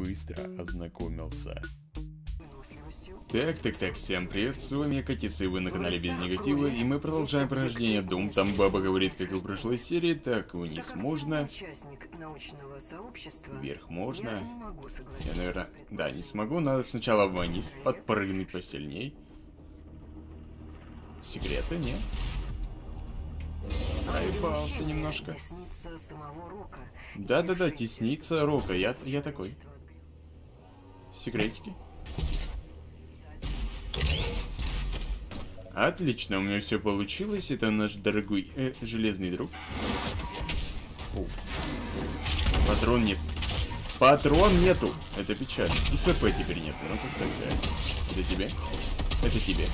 быстро ознакомился. Так, так, так, всем привет, с вами Катисы, вы на канале Без Негатива, и мы продолжаем прохождение Doom. Там баба говорит, как и в прошлой серии, так, вниз можно, вверх можно. Я, наверное, да, не смогу, надо сначала вниз, подпрыгнуть посильней. Секреты, нет? Проебался Учение немножко. Да-да-да, теснится Рока, я, я такой. Секретики. Отлично, у меня все получилось. Это наш дорогой э, железный друг. О. Патрон нет. Патрон нету. Это печально. И хп теперь нет. Ну как так, да? Это тебе? Это тебе.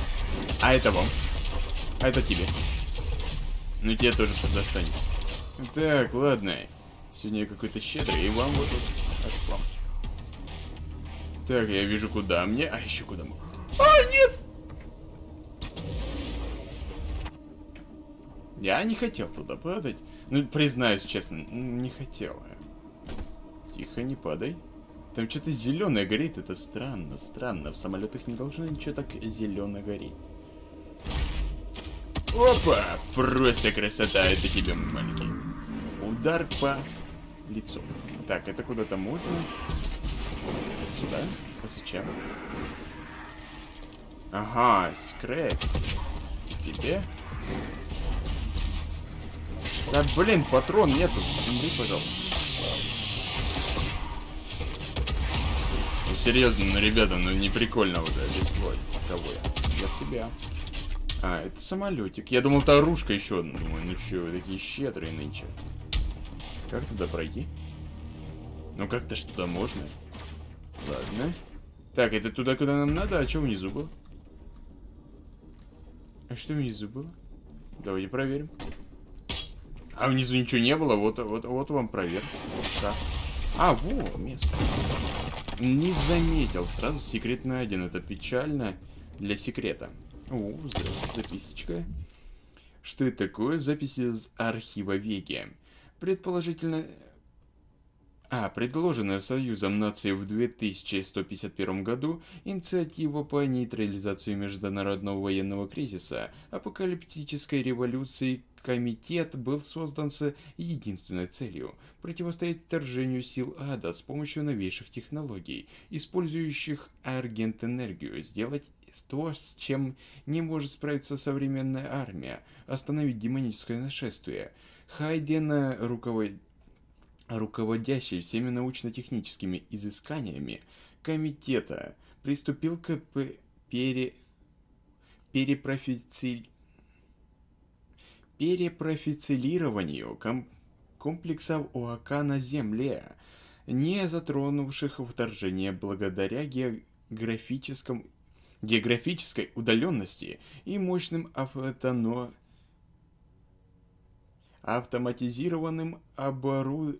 А это вам. А это тебе. Ну тебе тоже достанется. Так, ладно. Сегодня я какой-то щедрый, и вам вот тут от вам. Так, я вижу, куда мне. А еще куда мы. А, нет! Я не хотел туда падать. Ну, признаюсь честно, не хотел. Тихо, не падай. Там что-то зеленое горит, это странно, странно. В самолетах не должно ничего так зелено гореть. Опа! Просто красота, это тебе, маленький. Удар по лицу. Так, это куда-то можно? Сюда? А зачем? Ага, секрет. Тебе? Да блин, патрон нету. Умри, пожалуйста. Ну серьезно, ну ребята, ну не прикольно уже. Без твой. Кого я? Я тебя. А, это самолетик. Я думал, это оружка еще одна. Думаю, ну че, вы такие щедрые нынче. Как туда пройти? Ну как-то туда можно. Ладно. Так, это туда, куда нам надо, а что внизу было? А что внизу было? Давайте проверим. А внизу ничего не было, вот, вот, вот вам проверка. Так. А, во, место. Не заметил, сразу секрет найден, это печально для секрета. О, здравствуйте, записочка. Что это такое? Запись из архива Веги. Предположительно... А, предложенная Союзом наций в 2151 году инициатива по нейтрализации международного военного кризиса, апокалиптической революции комитет был создан с единственной целью – противостоять вторжению сил ада с помощью новейших технологий, использующих аргент-энергию, сделать то, с чем не может справиться современная армия, остановить демоническое нашествие. Хайден руковод руководящий всеми научно-техническими изысканиями комитета, приступил к пере... перепрофици... перепрофицилированию ком... комплексов ОАК на Земле, не затронувших вторжение благодаря географическому географической удаленности и мощным автоно... автоматизированным обору...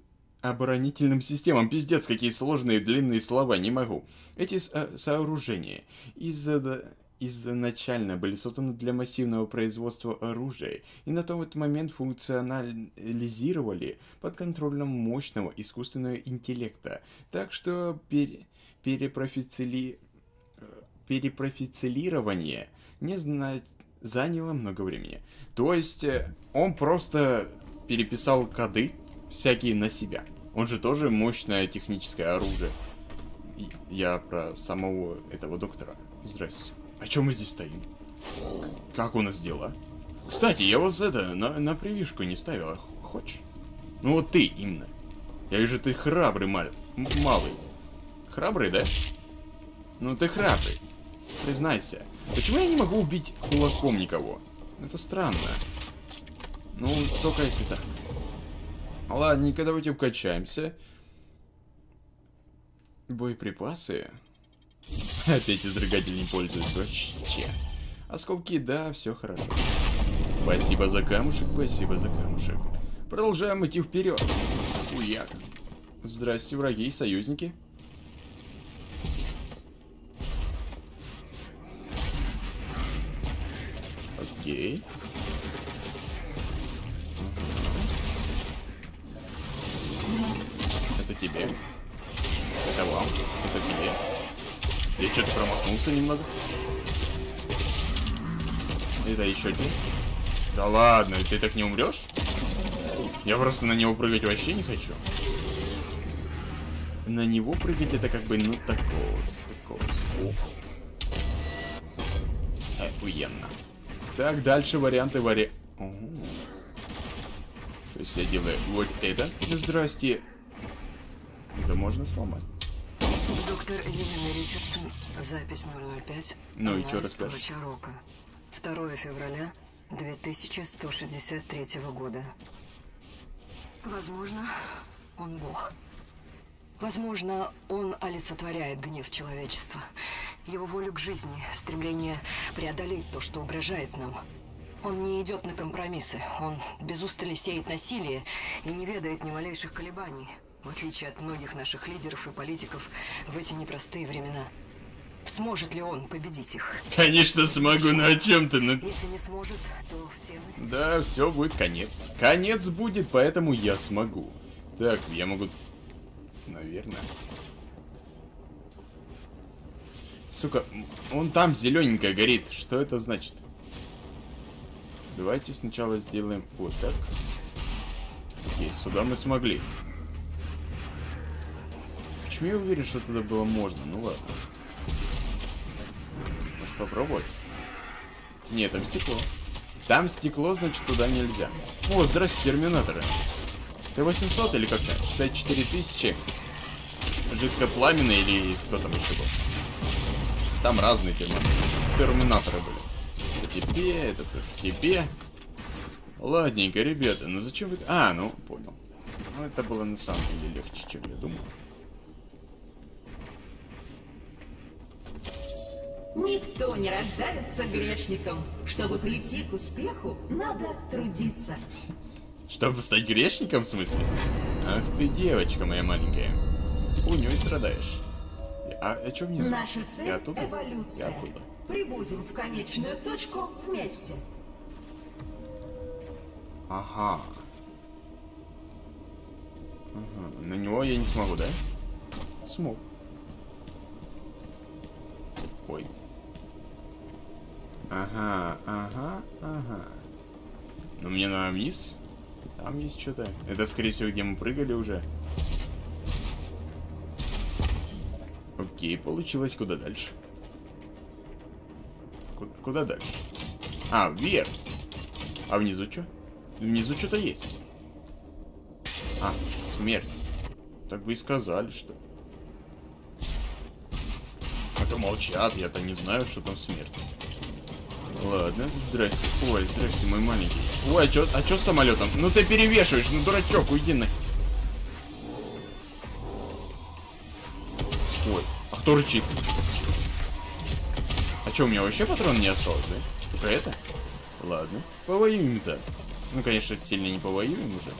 оборонительным системам. Пиздец, какие сложные длинные слова, не могу. Эти со- сооружения из-за изначально были созданы для массивного производства оружия и на тот момент функционализировали под контролем мощного искусственного интеллекта. Так что пере... перепрофицили перепрофицилирование не зна... заняло много времени. То есть э, он просто переписал коды всякие на себя. Он же тоже мощное техническое оружие. Я про самого этого доктора. Здрасте. А чем мы здесь стоим? Как у нас дела? Кстати, я вас это на, на прививку не ставила. Хочешь? Ну вот ты именно. Я вижу, ты храбрый мал... м- малый. Храбрый, да? Ну ты храбрый. Признайся. Почему я не могу убить кулаком никого? Это странно. Ну, только если так. Ладненько, давайте укачаемся. Боеприпасы? Опять изрыгатель не пользуется вообще. Осколки, да, все хорошо. Спасибо за камушек, спасибо за камушек. Продолжаем идти вперед. Уяк. Здрасте, враги и союзники. Окей. Это тебе. Это вам. Я что-то промахнулся немного. Это еще один. Да ладно, ты так не умрешь? Я просто на него прыгать вообще не хочу. На него прыгать это как бы, ну, такого, такого. Охуенно. Так, дальше варианты вари... То есть я делаю вот это. Здрасте. Это можно сломать. Доктор Елена Ричардсон, запись 005. Ну и что расскажешь? Рока. 2 февраля 2163 года. Возможно, он бог. Возможно, он олицетворяет гнев человечества. Его волю к жизни, стремление преодолеть то, что угрожает нам. Он не идет на компромиссы. Он без устали сеет насилие и не ведает ни малейших колебаний. В отличие от многих наших лидеров и политиков в эти непростые времена. Сможет ли он победить их? Конечно смогу, но о чем ты? Ну... Если не сможет, то все мы... Да, все будет конец. Конец будет, поэтому я смогу. Так, я могу... Наверное. Сука, он там зелененькая горит. Что это значит? Давайте сначала сделаем вот так. Окей, сюда мы смогли. Почему я уверен, что туда было можно? Ну ладно. Может попробовать? Нет, там стекло. Там стекло, значит, туда нельзя. О, здрасте, терминаторы. Т-800 или как-то? Т-4000. Жидкопламенный или кто там еще был? Там разные терминаторы. Терминаторы были тебе, это тебе. Ладненько, ребята, ну зачем вы... А, ну, понял. Ну, это было на самом деле легче, чем я думал. Никто не рождается грешником. Чтобы прийти к успеху, надо трудиться. Чтобы стать грешником, в смысле? Ах ты, девочка моя маленькая. У нее страдаешь. А, а что внизу? Наша цель я оттуда? эволюция. Я оттуда. Прибудем в конечную точку вместе. Ага. Ага. На него я не смогу, да? Смог. Ой. Ага, ага, ага. Но мне надо вниз. Там есть что-то. Это, скорее всего, где мы прыгали уже. Окей, получилось. Куда дальше? Куда дальше? А, вверх. А внизу что? Внизу что-то есть. А, смерть. Так бы и сказали, что... А то молчат, я-то не знаю, что там смерть. Ладно, здрасте. Ой, здрасте, мой маленький. Ой, а чё, а чё с самолетом? Ну ты перевешиваешь, ну дурачок, уйди на... Ой, а кто рычит? что, у меня вообще патрон не осталось, да? Только это? Ладно, повоюем-то. Ну, конечно, сильно не повоюем уже.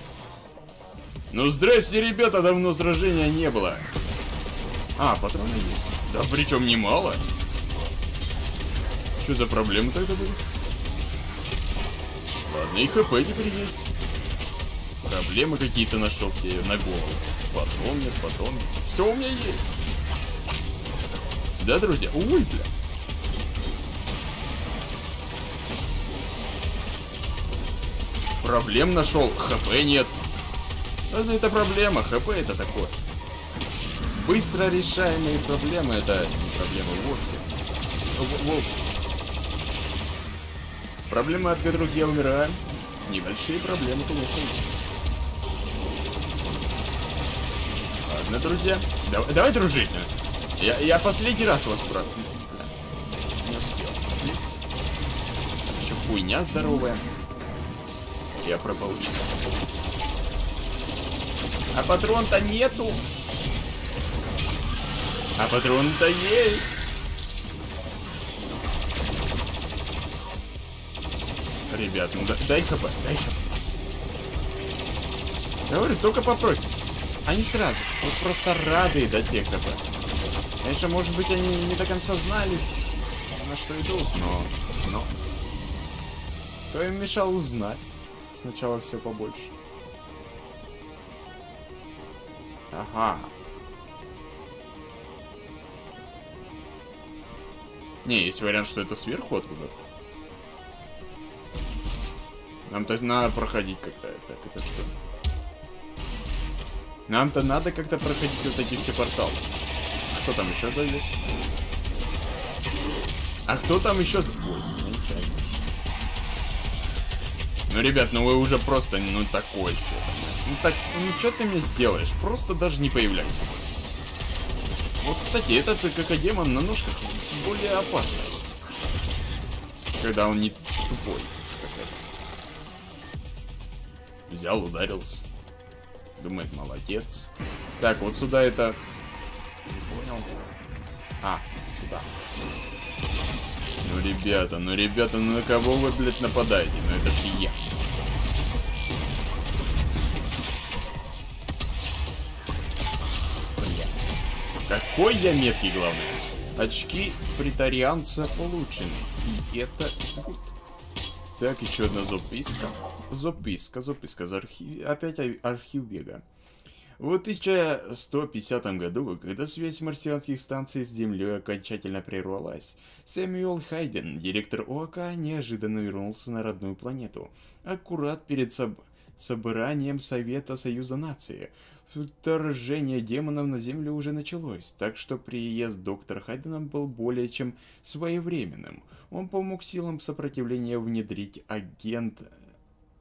Ну, здрасте, ребята, давно сражения не было. А, патроны есть. Да, причем немало. Что за проблемы тогда были? Ладно, и хп теперь есть. Проблемы какие-то нашел себе на голову. Патрон нет, патрон нет. Все у меня есть. Да, друзья? Ой, бля. Проблем нашел, хп нет. Разве это проблема? ХП это такое. Быстро решаемые проблемы это не проблемы вовсе. Вовсе. Проблемы, от которых я умираю, небольшие проблемы, конечно. Ладно, друзья. Давай, давай дружить. Я, я последний раз вас спрашиваю. Не успел. Еще хуйня здоровая я пропал. А патрон-то нету. А патрон-то есть. Ребят, ну дай, хп, дай хп. Говорю, только попросим. Они сразу. Вот просто рады дать тебе хп. Конечно, может быть, они не до конца знали, на что идут, но... но... Кто им мешал узнать? сначала все побольше. Ага. Не, есть вариант, что это сверху откуда-то. Нам-то надо проходить как-то. Так, это что? Нам-то надо как-то проходить вот эти все порталы. Кто там еще залез? А кто там еще... Ой. Ну, ребят, ну вы уже просто, ну, такой себе. Ну, так, ну, что ты мне сделаешь? Просто даже не появляйся. Вот, кстати, этот какодемон на ножках более опасный. Когда он не тупой. Взял, ударился. Думает, молодец. Так, вот сюда это... Не понял. А, сюда. Ну, ребята, ну, ребята, ну на кого вы, блядь, нападаете? Ну, это же я. Бля. Какой я меткий, главное. Очки притарианца получены. И это good. Так, еще одна записка. Записка, записка. За архив... Опять архив бега. В 1150 году, когда связь марсианских станций с Землей окончательно прервалась, Сэмюэл Хайден, директор ОАК, неожиданно вернулся на родную планету, аккурат перед соб... собранием Совета Союза Нации. Вторжение демонов на Землю уже началось, так что приезд доктора Хайдена был более чем своевременным. Он помог силам сопротивления внедрить агент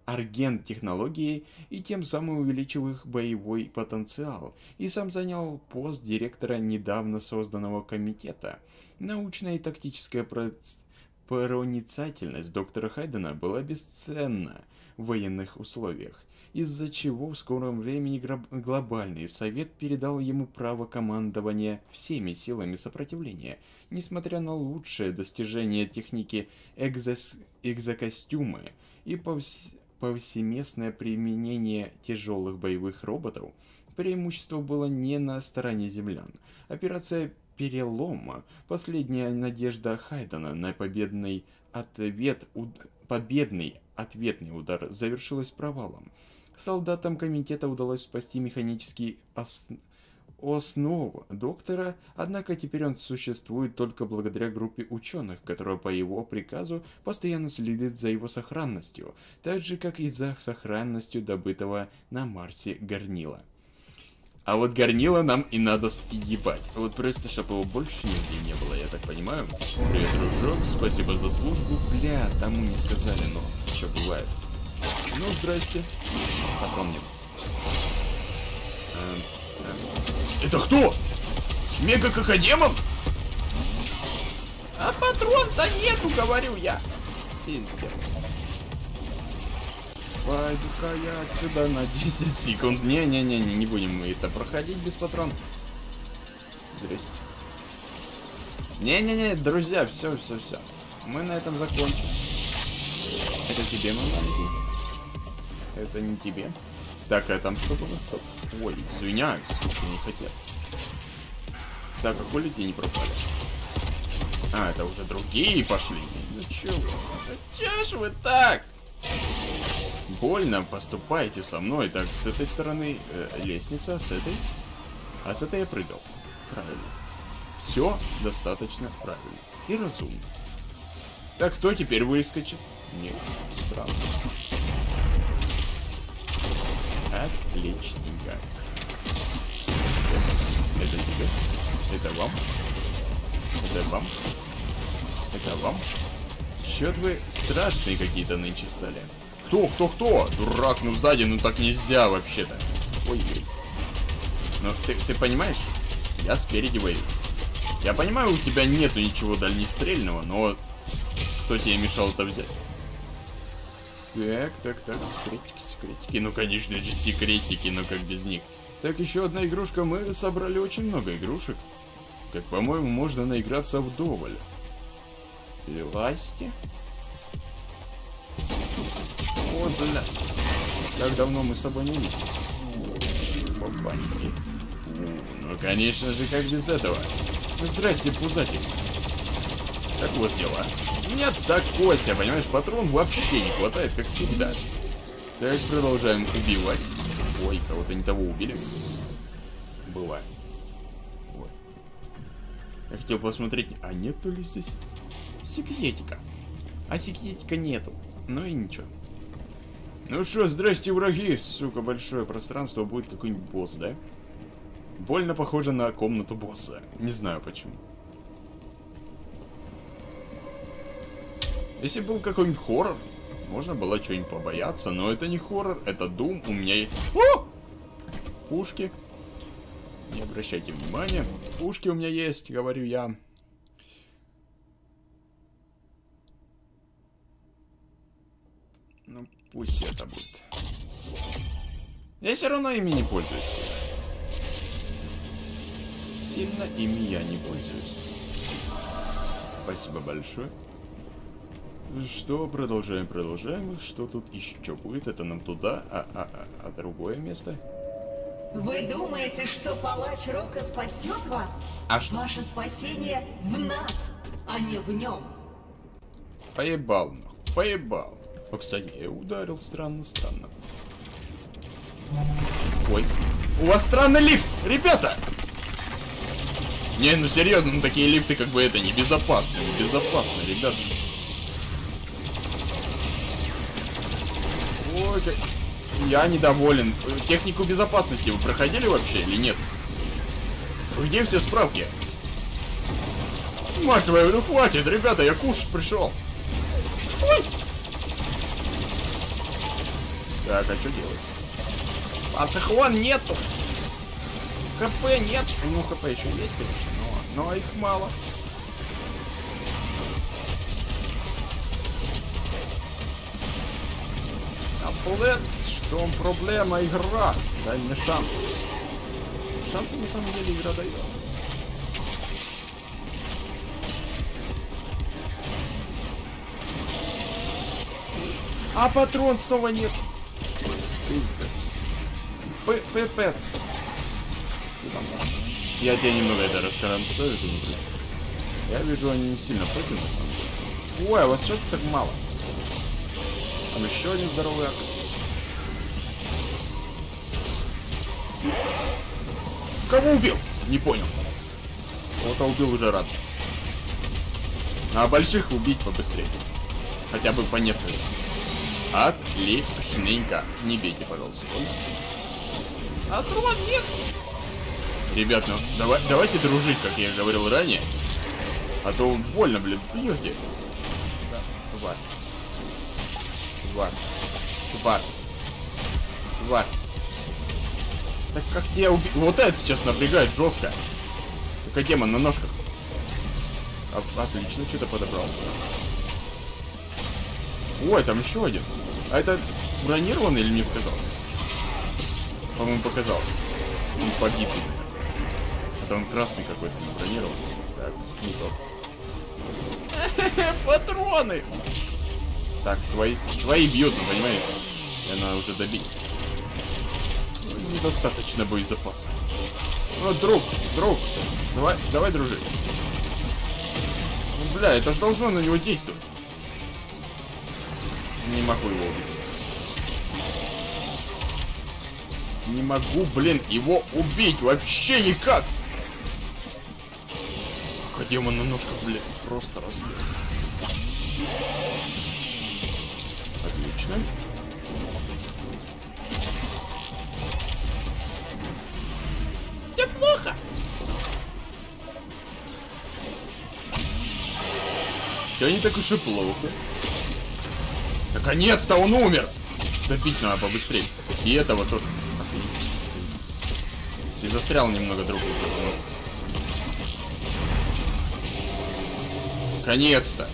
аргент технологии и тем самым увеличил их боевой потенциал, и сам занял пост директора недавно созданного комитета. Научная и тактическая проницательность доктора Хайдена была бесценна в военных условиях, из-за чего в скором времени глобальный совет передал ему право командования всеми силами сопротивления, несмотря на лучшее достижение техники экзос... экзокостюма и повс повсеместное применение тяжелых боевых роботов, преимущество было не на стороне землян. Операция «Перелома» – последняя надежда Хайдена на победный ответ, уд... победный ответный удар завершилась провалом. Солдатам комитета удалось спасти механический ос основу доктора, однако теперь он существует только благодаря группе ученых, которая по его приказу постоянно следит за его сохранностью, так же как и за сохранностью добытого на Марсе горнила. А вот горнила нам и надо съебать. Вот просто, чтобы его больше нигде не было, я так понимаю. Привет, дружок, спасибо за службу. Бля, тому не сказали, но что бывает. Ну, здрасте. Потом нет. Эм, это кто? Мега Кокодемон? А патрон-то нету, говорю я. Пиздец. Пойду-ка я отсюда на 10 секунд. Не-не-не, не будем мы это проходить без патрон. Здрасте. Не-не-не, друзья, все, все, все. Мы на этом закончим. Это тебе, мой маленький? Это не тебе. Так, а там что было? Стоп. Ой, извиняюсь, я не хотел. Так, а коли не пропали? А, это уже другие пошли. Ну чё вы? Ну чё ж вы так? Больно поступайте со мной. Так, с этой стороны э, лестница, с этой? А с этой я прыгал. Правильно. Все достаточно правильно. И разумно. Так, кто теперь выскочит? Нет, странно. Отличненько. Это тебе. Это вам. Это вам. Это вам. Чё-то вы страшные какие-то нынче стали. Кто, кто, кто? Дурак, ну сзади, ну так нельзя вообще-то. Ой-ой. Ну ты, ты понимаешь? Я спереди воюю. Я понимаю, у тебя нету ничего дальнестрельного, но кто тебе мешал это взять? Так, так, так, секретики, секретики. Ну, конечно же, секретики, но как без них. Так, еще одна игрушка. Мы собрали очень много игрушек. Как, по-моему, можно наиграться вдоволь. Ласти. Вот, бля. Как давно мы с тобой не виделись. Опаньки. Ну, конечно же, как без этого. Здрасте, пузатик. Как у вас дела? Нет, такой себе, понимаешь, патрон вообще не хватает, как всегда. Так, продолжаем убивать. Ой, кого-то не того убили. Бывает. Вот. Я хотел посмотреть, а нету ли здесь секретика. А секретика нету. Ну и ничего. Ну что, здрасте, враги, сука, большое пространство, будет какой-нибудь босс, да? Больно похоже на комнату босса. Не знаю почему. Если был какой-нибудь хоррор, можно было что-нибудь побояться, но это не хоррор, это Дум. У меня есть... О! Пушки. Не обращайте внимания. Пушки у меня есть, говорю я. Ну, пусть это будет. Я все равно ими не пользуюсь. Сильно ими я не пользуюсь. Спасибо большое. Что, продолжаем, продолжаем. Что тут еще будет? Это нам туда, а, а, а, а другое место? Вы думаете, что палач Рока спасет вас? А что? Ваше спасение в нас, а не в нем. Поебал, нахуй, поебал. О, кстати, я ударил странно-странно. Ой, у вас странный лифт, ребята! Не, ну серьезно, ну такие лифты как бы это небезопасны, небезопасны, ребята. Ой, как... Я недоволен. Технику безопасности вы проходили вообще или нет? Где все справки? Мать твою, ну хватит, ребята, я кушать пришел. Ой! Так, а что делать? Пантехуан нету. ХП нет. Ну, ХП еще есть, конечно, но, но их мало. Аплет, что он проблема игра. Дай мне шанс. Шансы на самом деле игра дает. А патрон снова нет. Пиздец. Пипец. Я тебе немного это против. Я вижу, они не сильно против, на самом деле. Ой, а вас что-то так мало. Там еще один здоровый ак. Кого убил? Не понял. Кого-то убил уже рад. А больших убить побыстрее. Хотя бы по несколько. Отличненько. Не бейте, пожалуйста. А трон нет. Ребят, ну давай, давайте дружить, как я говорил ранее. А то больно, блин, бьете. Да, тварь. Тварь. Тварь. Тварь. Так как я убил... Вот это сейчас напрягает жестко. Такая демон на ножках. А, отлично, что-то подобрал. Ой, там еще один. А это бронированный или не показался? По-моему, показался. Он погиб. Это он красный какой-то, не бронированный. Так, не тот. Патроны! Так, твои, твои бьют, ну, понимаешь? И надо уже добить. Недостаточно боезапаса. Ну, друг, друг, давай, давай дружить. Ну, бля, это же должно на него действовать. Не могу его убить. Не могу, блин, его убить вообще никак. Хотя ему на ножках, блин, просто разбил. Отлично. Все не так уж и плохо. Наконец-то он умер! Добить надо побыстрее. И этого тоже. Отлично. Ты застрял немного, друг. Наконец-то.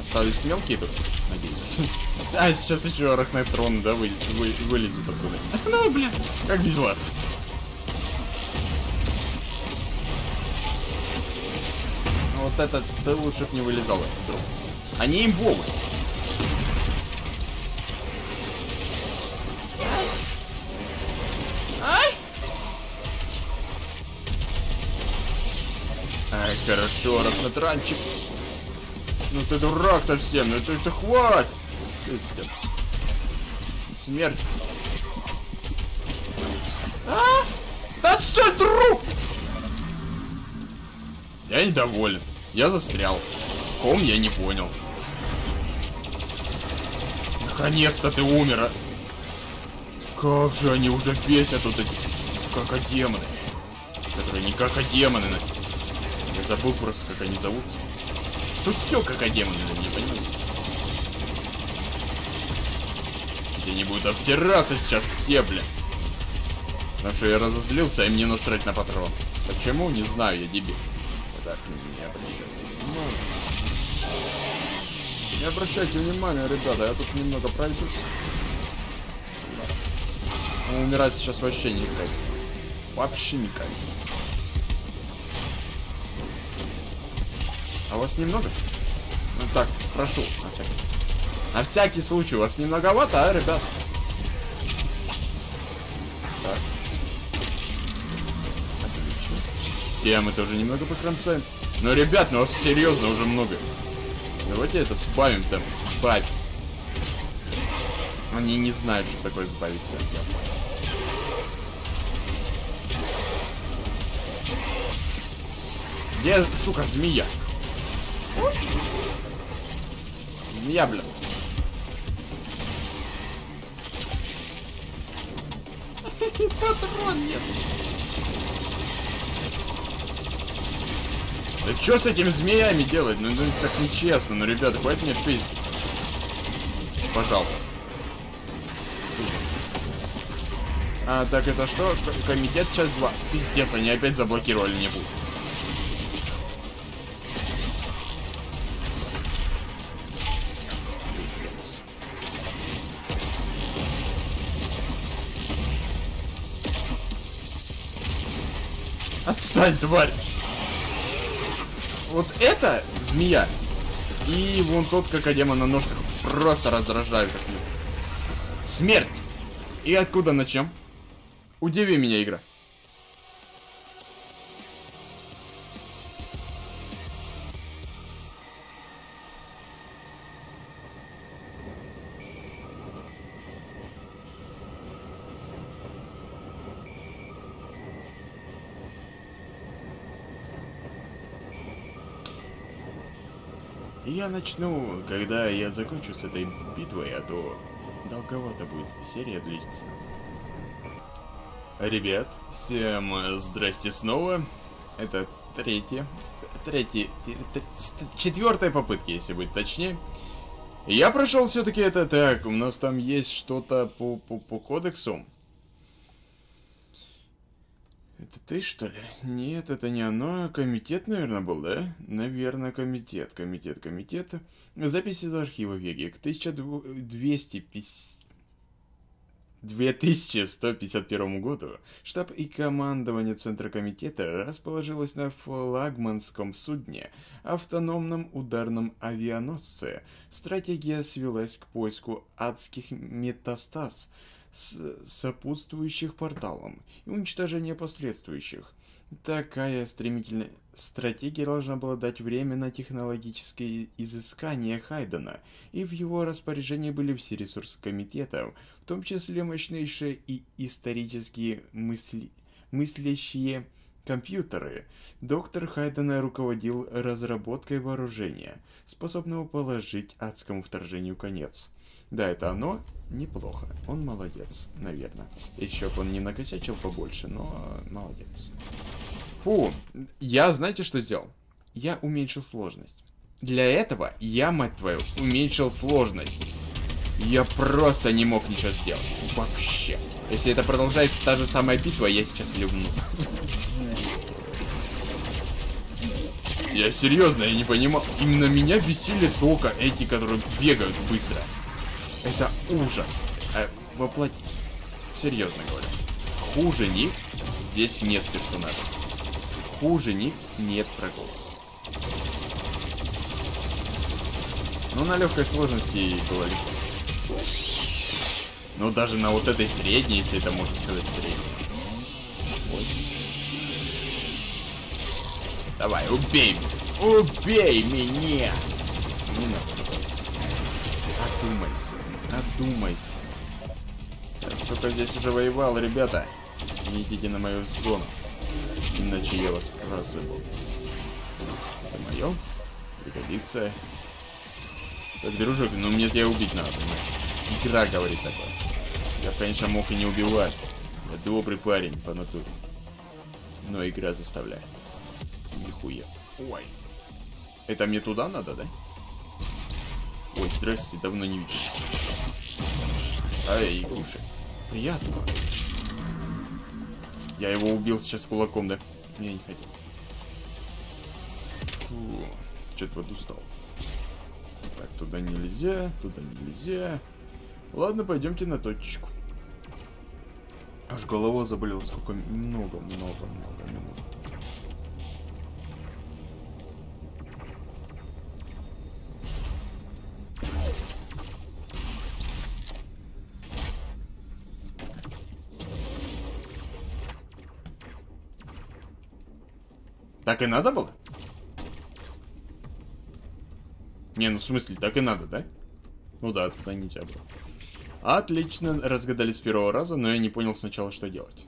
Остались мелкие тут, надеюсь. А, сейчас еще арахнетрон, да, вы, вы, вылезут оттуда. Ну, блин, как без вас? Вот этот, ты лучше б не вылезал, этот друг. Они имбовые. Ай, хорошо, рахнатранчик. Ну ты дурак совсем, ну это, это хватит. Смерть. А? Да что, друг? Я недоволен. Я застрял. ком, я не понял. Наконец-то ты умер, а. Как же они уже бесят вот эти какодемоны. Которые не какодемоны. Я забыл просто, как они зовутся. Тут все какодемоны, не понимаю. И они будут обтираться сейчас все, бля. Потому что я разозлился, и мне насрать на патрон. Почему? Не знаю, я дебил. Так, не обращайте. Не обращайте внимания, ребята, я тут немного пройду. Ну, умирать сейчас вообще не кайф. Вообще не кайф. А у вас немного? Ну так, прошу, на всякий. На всякий случай, у вас немноговато, а, ребят? Я мы тоже немного покромсаем. Но, ребят, ну вас серьезно уже много. Давайте это сбавим там. Сбавим. Они не знают, что такое сбавить. Где, сука, змея? Змея, бля. Патрон нет. Да что с этими змеями делать? Ну, ну так нечестно. Ну, ребята, хватит мне шпиз. Пожалуйста. А, так это что? Комитет часть 2. Пиздец, они опять заблокировали не будут. Пиздец. Отстань, тварь! Вот это змея. И вон тот какодема на ножках просто раздражают. Как меня. Смерть! И откуда начнем? Удиви меня, игра. Я начну, когда я закончу с этой битвой, а то долговато будет серия длиться. Ребят, всем здрасте снова. Это третья, третья, четвертая попытка, если быть точнее. Я прошел все-таки это так, у нас там есть что-то по, по, по кодексу. Это ты, что ли? Нет, это не оно. Комитет, наверное, был, да? Наверное, комитет. Комитет, комитет. Запись из архива Веги. К 1250... 2151 году штаб и командование Центра комитета расположилось на флагманском судне, автономном ударном авианосце. Стратегия свелась к поиску адских метастаз, сопутствующих порталам и уничтожения последствующих. Такая стремительная стратегия должна была дать время на технологические изыскания Хайдена, и в его распоряжении были все ресурсы комитета, в том числе мощнейшие и исторические мысли... мыслящие компьютеры. Доктор Хайдена руководил разработкой вооружения, способного положить адскому вторжению конец. Да, это оно. Неплохо. Он молодец, наверное. Еще бы он не накосячил побольше, но молодец. Фу, я знаете, что сделал? Я уменьшил сложность. Для этого я, мать твою, уменьшил сложность. Я просто не мог ничего сделать. Вообще. Если это продолжается та же самая битва, я сейчас ливну. Я серьезно, я не понимал. Именно меня бесили только эти, которые бегают быстро. Это ужас. А, воплотить. Серьезно говоря. Хуже них здесь нет персонажей. Хуже них нет врагов. Ну, на легкой сложности было легко. Ну, даже на вот этой средней, если это можно сказать средней. Давай, убей меня. Убей меня! Не надо. Одумайся. Одумайся. Я, сука, здесь уже воевал, ребята. Не идите на мою зону. Иначе я вас разобу. Это мое? Пригодится. Так, дружок, ну мне тебя убить надо, понимаешь? Игра говорит такое. Я, конечно, мог и не убивать. Я добрый парень по натуре. Но игра заставляет. Нихуя. Ой. Это мне туда надо, да? Ой, здрасте, давно не видел. Ай, кушай. Приятно. Я его убил сейчас кулаком, да? Не, не хотел. Что-то вот устал. Так, туда нельзя, туда нельзя. Ладно, пойдемте на точечку. Аж голова заболела, сколько много, много, много минут. Так и надо было? Не, ну в смысле, так и надо, да? Ну да, туда нельзя было. Отлично, разгадали с первого раза, но я не понял сначала, что делать.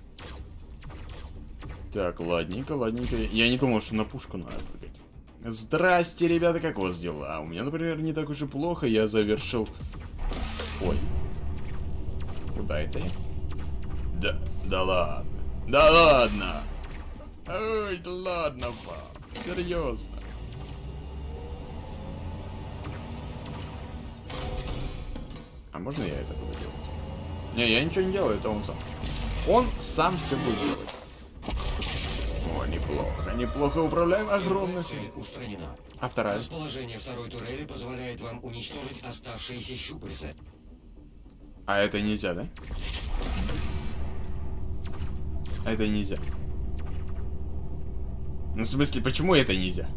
Так, ладненько, ладненько. Я не думал, что на пушку надо прыгать. Здрасте, ребята, как у вас дела? У меня, например, не так уж и плохо. Я завершил... Ой. Куда это я? Да, да ладно. Да ладно. Ой, да ладно, пап. Серьезно. А можно я это буду делать? Не, я ничего не делаю, это он сам. Он сам все будет делать. О, неплохо, неплохо управляем огромно. Цель устранена. А вторая? Расположение второй турели позволяет вам уничтожить оставшиеся щупальца. А это нельзя, да? А это нельзя. Ну, в смысле, почему это нельзя?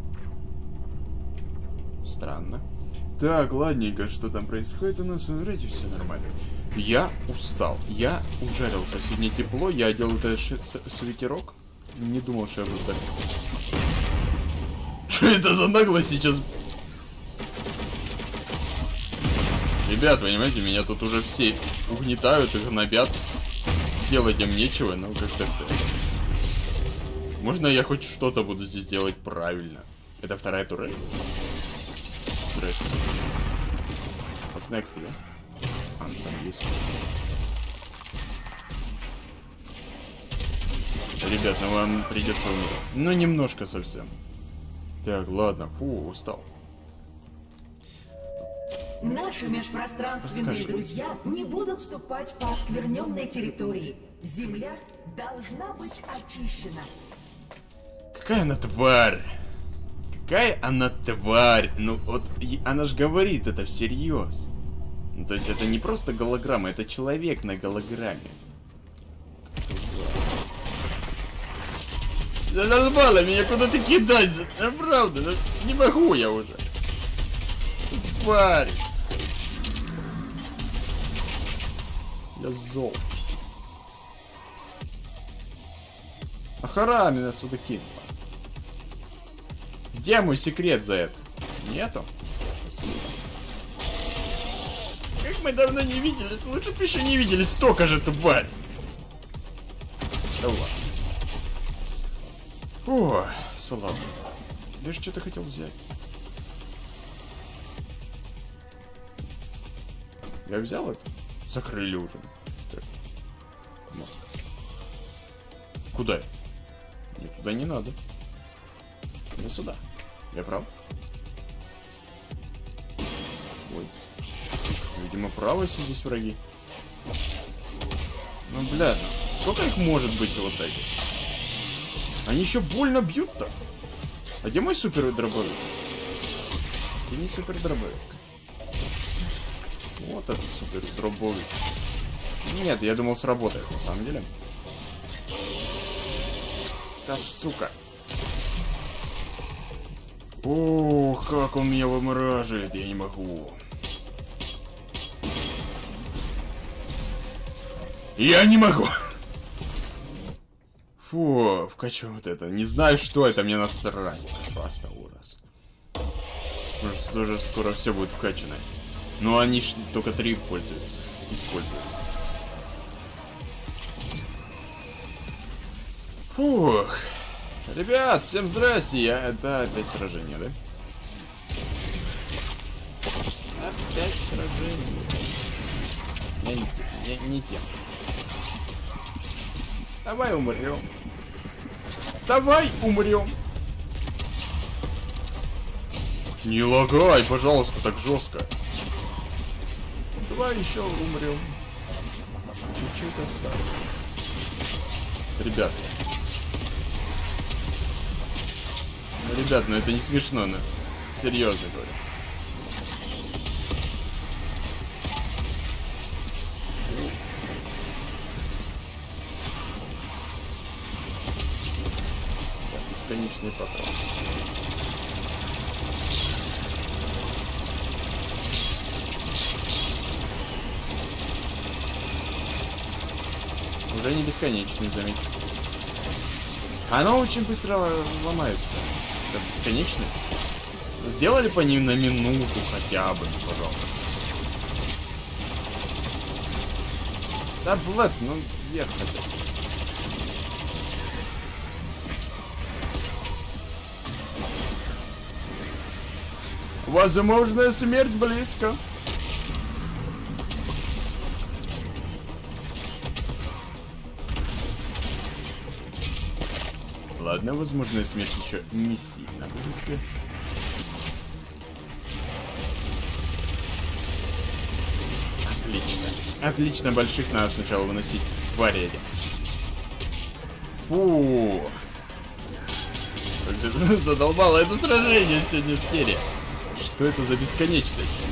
Странно. Так, ладненько, что там происходит у нас? Вроде все нормально. Я устал. Я ужарился. Сегодня тепло. Я одел этот свитерок. Не думал, что я буду так. Что это за наглость сейчас? Ребят, понимаете, меня тут уже все угнетают и гнобят. Делать им нечего, но как-то... Можно я хоть что-то буду здесь делать правильно? Это вторая турель? Здрасте. Окна к тебе. А, ну там есть. Ребят, ну вам придется умереть. Ну, немножко совсем. Так, ладно. Фу, устал. Наши межпространственные Расскажи. друзья не будут ступать по оскверненной территории. Земля должна быть очищена. Какая она тварь! Какая она тварь! Ну вот, она же говорит это всерьез. Ну, то есть это не просто голограмма, это человек на голограмме. Задолбала меня куда-то кидать, а, правда, ну, не могу я уже. Тварь! Я зол. Ахарами нас сюда кинула. Где мой секрет за это? Нету? Спасибо. Как мы давно не виделись, лучше бы еще не виделись столько же, тварь. Да ладно. О, слава. Я же что-то хотел взять. Я взял это? Закрыли уже. Так. Ну. Куда? Мне туда не надо. Не сюда. Я прав? Ой. Видимо, все здесь враги. Ну, бля, сколько их может быть вот таких? Они еще больно бьют-то. А где мой супер дробовик? Ты не супер дробовик. Вот этот супер дробовик. Нет, я думал сработает на самом деле. Да сука. О, как он меня вымораживает, я не могу. Я не могу. Фу, вкачу вот это. Не знаю, что это, мне насрать. Просто ужас. Может, уже скоро все будет вкачано. Но они ж только три пользуются. Используются. Фух. Ребят, всем здрасте, я... Это опять сражение, да? Опять сражение. Я не, я не тем. Давай умрем. Давай умрем. Не лагай, пожалуйста, так жестко. Давай еще умрем. Чуть-чуть осталось. Ребят. Ну, ребят, ну это не смешно, ну. Серьезно говорю. Так, бесконечный патрон. Уже не бесконечный, заметь. Оно очень быстро ломается. Это бесконечность. Сделали по ним на минуту хотя бы, пожалуйста. Да, Блэд, ну вверх хотя бы. Возможная смерть близко. Ладно, возможная смерть еще не сильно близко. Отлично. Отлично, больших надо сначала выносить в арене. Фу. Задолбало это сражение сегодня в серии. Что это за бесконечность?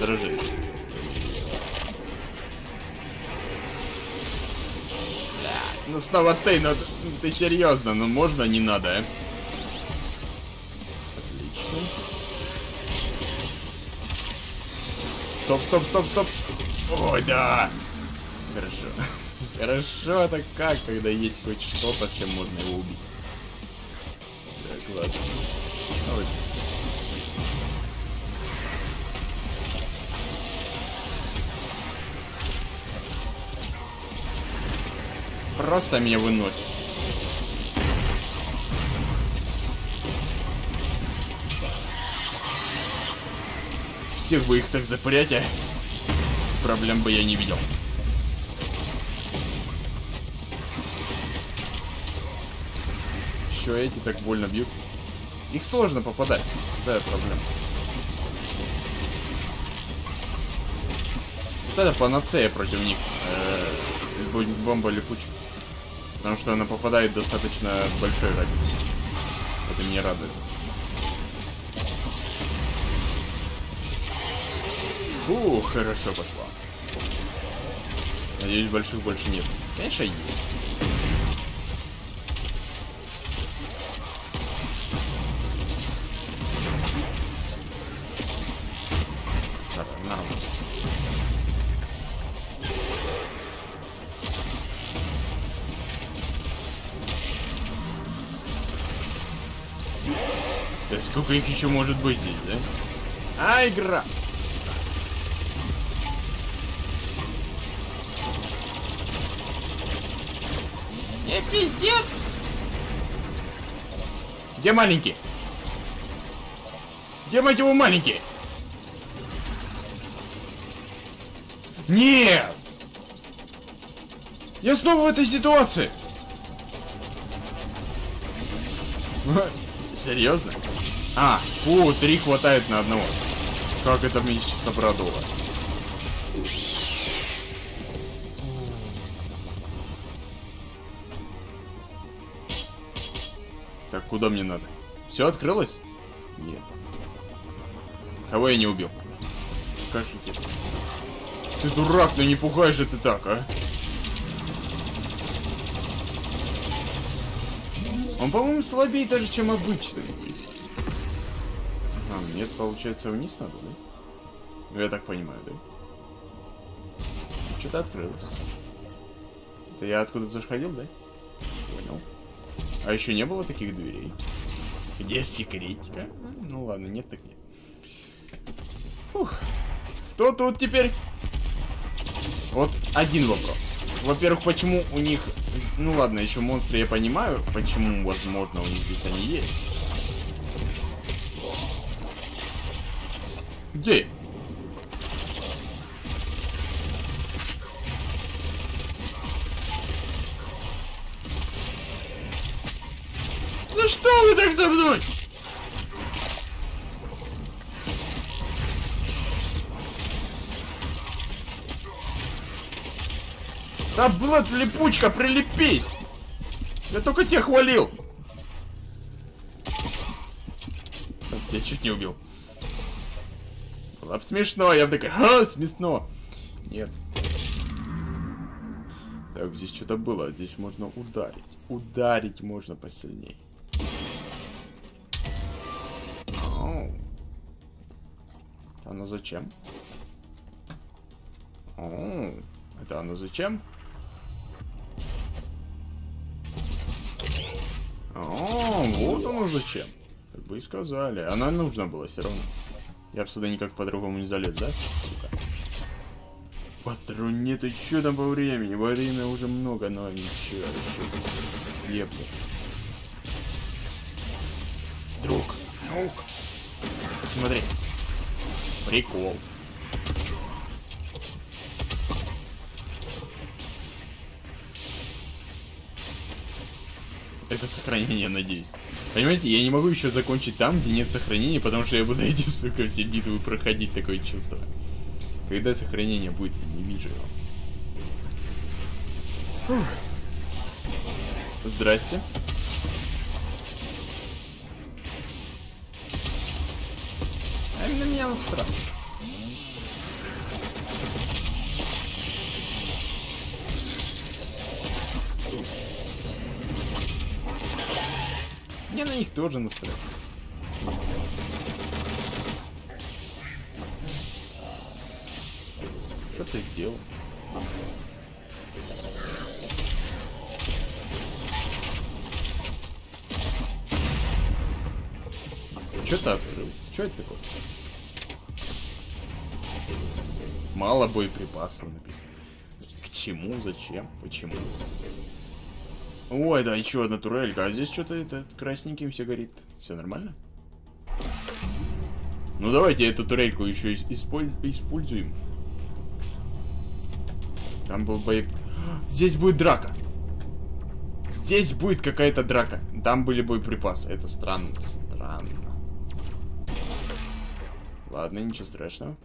Сражение. Ну снова ты, ну ты серьезно, ну можно, не надо, а? Отлично. Стоп, стоп, стоп, стоп. Ой, да. Хорошо. Хорошо, это как, когда есть хоть что-то, с чем можно его убить. Так, ладно. Просто меня выносит. Всех бы их так запрять, а проблем бы я не видел. Еще эти так больно бьют. Их сложно попадать. Да, проблема. Вот это панацея против них. Э, бу- Бомба липучая. Потому что она попадает достаточно большой радиус. Это меня радует. Фу, хорошо пошла. Надеюсь, больших больше нет. Конечно, есть. Сколько их еще может быть здесь, да? А, игра! Эй, пиздец! Где маленький? Где, мать его, маленький? Нет! Я снова в этой ситуации! Серьезно? А, фу, три хватает на одного. Как это меня сейчас обрадовало. Так, куда мне надо? Все открылось? Нет. Кого я не убил? Скажите. Ты дурак, ну не пугай же ты так, а? Он, по-моему, слабее даже, чем обычный. Нет, получается, вниз надо, да? Ну, я так понимаю, да? Что-то открылось. Это я откуда-то заходил, да? Понял. А еще не было таких дверей? Где секретика? Ну ладно, нет так нет. Фух. Кто тут теперь? Вот один вопрос. Во-первых, почему у них... Ну ладно, еще монстры я понимаю, почему, возможно, у них здесь они есть. Где? Ну что вы так со мной? Да была липучка, прилепись! Я только тебя хвалил! Там себя чуть не убил. Бы смешно, я бы такая, ха, смешно. Нет. Так, здесь что-то было, здесь можно ударить. Ударить можно посильней. Оу. Оно зачем? Оу. Это оно зачем? О, вот оно зачем. Как бы и сказали. Она нужна была все равно. Я бы сюда никак по-другому не залез, да? Сука. Нет, и что там по времени? Время уже много, но ничего. Ебля. Друг, друг. Смотри. Прикол. Это сохранение, надеюсь. Понимаете, я не могу еще закончить там, где нет сохранения, потому что я буду эти, сука, все битвы проходить, такое чувство. Когда сохранение будет, я не вижу его. Здрасте. А на меня насрать. Мне на них тоже насрать. Что ты сделал? Что ты открыл? Что это такое? Мало боеприпасов написано. К чему? Зачем? Почему? Ой, да, еще одна турелька. А здесь что-то это красненьким все горит. Все нормально? Ну давайте эту турельку еще исполь... используем. Там был боек... Здесь будет драка. Здесь будет какая-то драка. Там были боеприпасы. Это странно. Странно. Ладно, ничего страшного.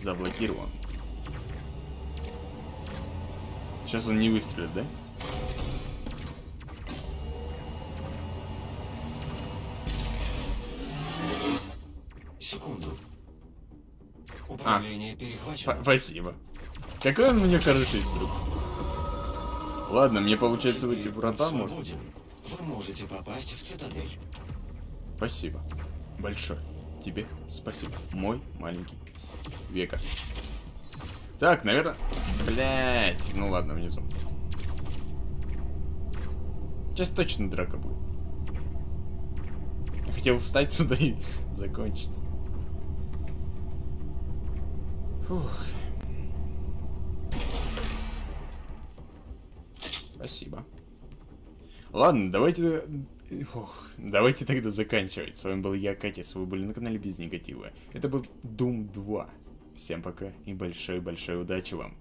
Заблокирован. Сейчас он не выстрелит, да? Управление перехвачено. П- Спасибо. Какой он у меня хороший друг. Ладно, мне получается выйти в врата, может. Вы можете попасть в цитадель. Спасибо. Большое. Тебе спасибо. Мой маленький века. Так, наверное... Блять. Ну ладно, внизу. Сейчас точно драка будет. Я хотел встать сюда и закончить. Фух. Спасибо. Ладно, давайте... Фух, давайте тогда заканчивать. С вами был я, Катя, вы были на канале Без Негатива. Это был Doom 2. Всем пока и большой-большой удачи вам.